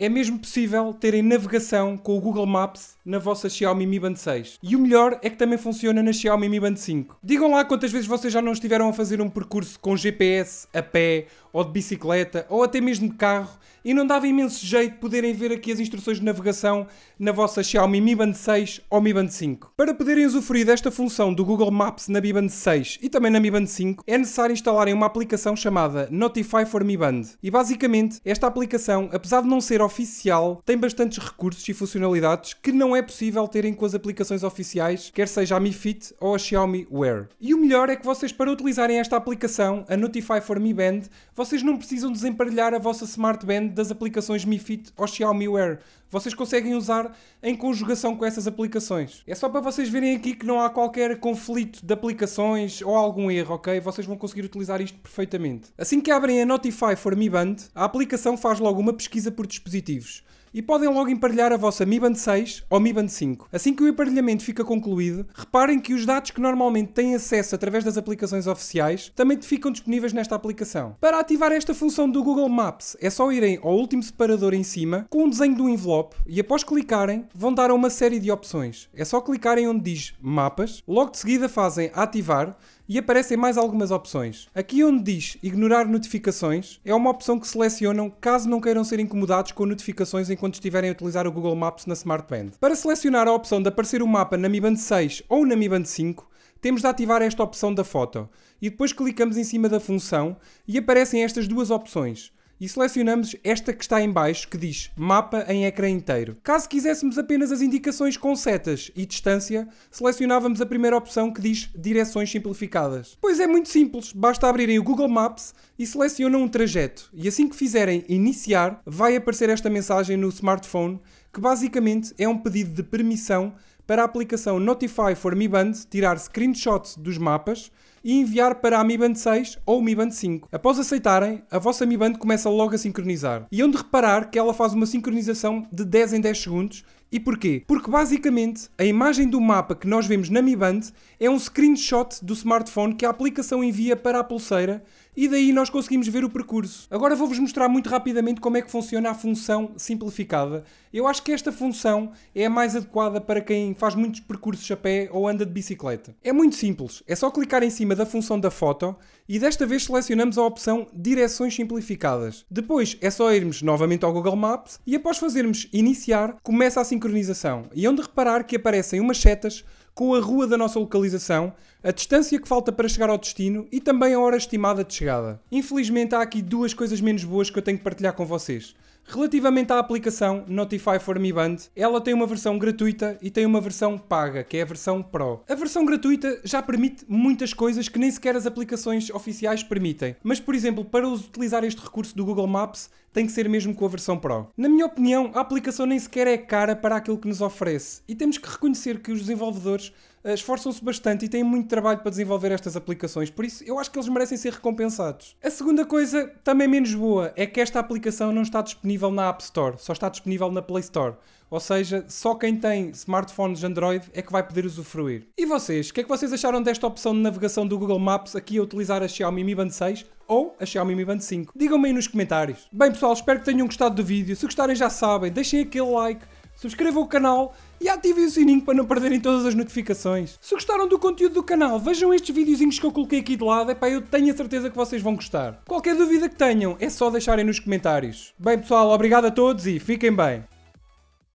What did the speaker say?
É mesmo possível terem navegação com o Google Maps na vossa Xiaomi Mi Band 6. E o melhor é que também funciona na Xiaomi Mi Band 5. Digam lá quantas vezes vocês já não estiveram a fazer um percurso com GPS, a pé, ou de bicicleta, ou até mesmo de carro, e não dava imenso jeito poderem ver aqui as instruções de navegação na vossa Xiaomi Mi Band 6 ou Mi Band 5. Para poderem usufruir desta função do Google Maps na Mi Band 6 e também na Mi Band 5, é necessário instalarem uma aplicação chamada Notify for Mi Band. E basicamente, esta aplicação, apesar de não ser oficial, tem bastantes recursos e funcionalidades que não é possível terem com as aplicações oficiais, quer seja a Mi Fit ou a Xiaomi Wear. E o melhor é que vocês, para utilizarem esta aplicação, a Notify for Mi Band, vocês não precisam desemparelhar a vossa Smart Band das aplicações Mi Fit ou Xiaomi Wear. Vocês conseguem usar em conjugação com essas aplicações. É só para vocês verem aqui que não há qualquer conflito de aplicações ou algum erro, ok? Vocês vão conseguir utilizar isto perfeitamente. Assim que abrem a Notify for Mi Band, a aplicação faz logo uma pesquisa por dispositivos e podem logo emparelhar a vossa Mi Band 6 ou Mi Band 5. Assim que o emparelhamento fica concluído, reparem que os dados que normalmente têm acesso através das aplicações oficiais também ficam disponíveis nesta aplicação. Para ativar esta função do Google Maps, é só irem ao último separador em cima com um desenho do envelope e após clicarem, vão dar a uma série de opções. É só clicarem onde diz Mapas, logo de seguida fazem Ativar e aparecem mais algumas opções. Aqui onde diz ignorar notificações, é uma opção que selecionam caso não queiram ser incomodados com notificações enquanto estiverem a utilizar o Google Maps na Smart Band. Para selecionar a opção de aparecer o mapa na Mi Band 6 ou na Mi Band 5, temos de ativar esta opção da foto e depois clicamos em cima da função e aparecem estas duas opções e selecionamos esta que está em baixo que diz mapa em ecrã inteiro. Caso quiséssemos apenas as indicações com setas e distância, selecionávamos a primeira opção que diz direções simplificadas. Pois é muito simples, basta abrirem o Google Maps e selecionam um trajeto e assim que fizerem iniciar, vai aparecer esta mensagem no smartphone que basicamente é um pedido de permissão para a aplicação Notify for Mi Band tirar screenshots dos mapas e enviar para a Mi Band 6 ou Mi Band 5. Após aceitarem, a vossa Mi Band começa logo a sincronizar. E onde reparar que ela faz uma sincronização de 10 em 10 segundos e porquê? Porque basicamente a imagem do mapa que nós vemos na Mi Band é um screenshot do smartphone que a aplicação envia para a pulseira e daí nós conseguimos ver o percurso. Agora vou-vos mostrar muito rapidamente como é que funciona a função simplificada. Eu acho que esta função é a mais adequada para quem faz muitos percursos a pé ou anda de bicicleta. É muito simples, é só clicar em cima da função da foto e desta vez selecionamos a opção Direções Simplificadas. Depois é só irmos novamente ao Google Maps e após fazermos Iniciar, começa a sincronização e onde reparar que aparecem umas setas com a rua da nossa localização, a distância que falta para chegar ao destino e também a hora estimada de chegada. Infelizmente há aqui duas coisas menos boas que eu tenho que partilhar com vocês. Relativamente à aplicação Notify for Mi Band, ela tem uma versão gratuita e tem uma versão paga, que é a versão Pro. A versão gratuita já permite muitas coisas que nem sequer as aplicações oficiais permitem. Mas, por exemplo, para utilizar este recurso do Google Maps, tem que ser mesmo com a versão Pro. Na minha opinião, a aplicação nem sequer é cara para aquilo que nos oferece. E temos que reconhecer que os desenvolvedores esforçam-se bastante e têm muito trabalho para desenvolver estas aplicações, por isso eu acho que eles merecem ser recompensados. A segunda coisa, também menos boa, é que esta aplicação não está disponível na App Store, só está disponível na Play Store. Ou seja, só quem tem smartphones Android é que vai poder usufruir. E vocês, o que é que vocês acharam desta opção de navegação do Google Maps aqui a utilizar a Xiaomi Mi Band 6 ou a Xiaomi Mi Band 5? Digam-me aí nos comentários. Bem pessoal, espero que tenham gostado do vídeo. Se gostarem já sabem, deixem aquele like, subscrevam o canal e ativem o sininho para não perderem todas as notificações. Se gostaram do conteúdo do canal, vejam estes videozinhos que eu coloquei aqui de lado, epá, eu tenho a certeza que vocês vão gostar. Qualquer dúvida que tenham, é só deixarem nos comentários. Bem pessoal, obrigado a todos e fiquem bem.